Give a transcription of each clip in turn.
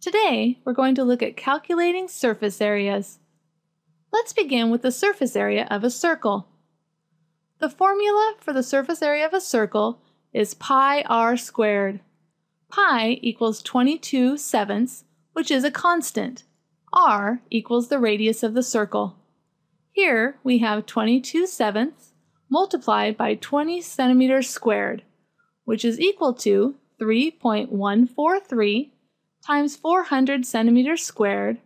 Today, we're going to look at calculating surface areas. Let's begin with the surface area of a circle. The formula for the surface area of a circle is pi r squared. Pi equals 22 sevenths, which is a constant. r equals the radius of the circle. Here we have 22 sevenths multiplied by 20 centimeters squared, which is equal to 3.143 times 400 centimeters squared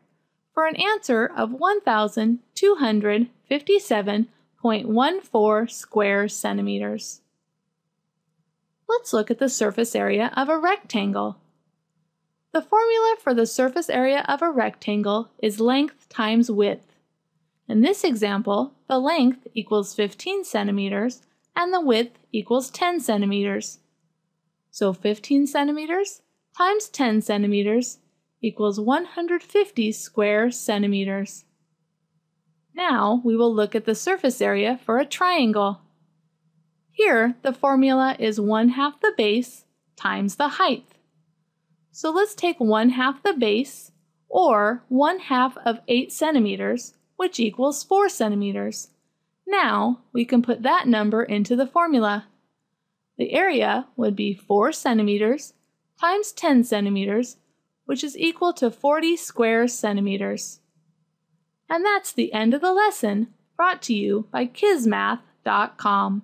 for an answer of 1,257.14 square centimeters. Let's look at the surface area of a rectangle. The formula for the surface area of a rectangle is length times width. In this example, the length equals 15 centimeters and the width equals 10 centimeters. So 15 centimeters times 10 centimeters equals 150 square centimeters. Now we will look at the surface area for a triangle. Here the formula is 1 half the base times the height. So let's take 1 half the base, or 1 half of 8 centimeters, which equals 4 centimeters. Now we can put that number into the formula. The area would be 4 centimeters times 10 centimeters, which is equal to 40 square centimeters. And that's the end of the lesson brought to you by Kizmath.com.